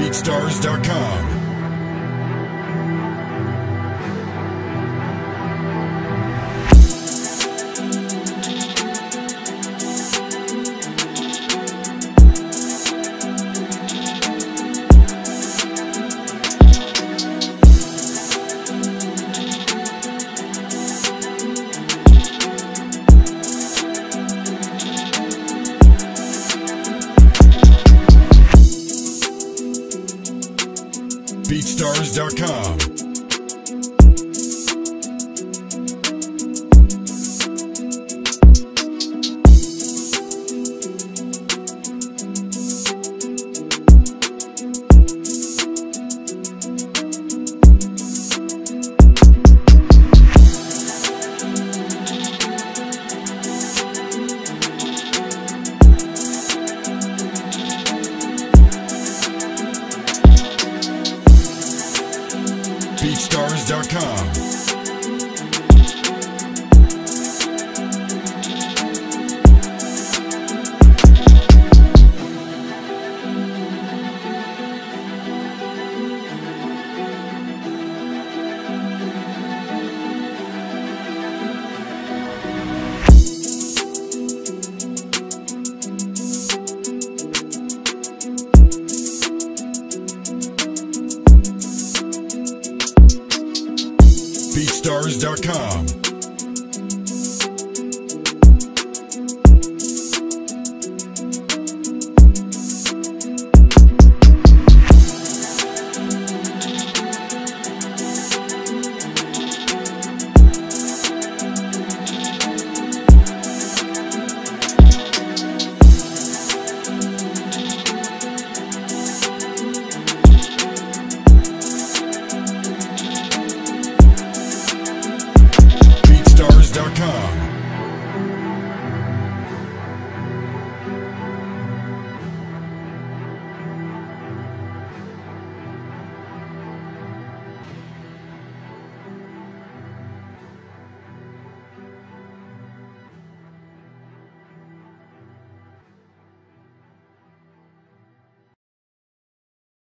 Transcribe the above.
BeatStars.com. BeatStars.com. BeatStars.com. BeatStars.com. Come.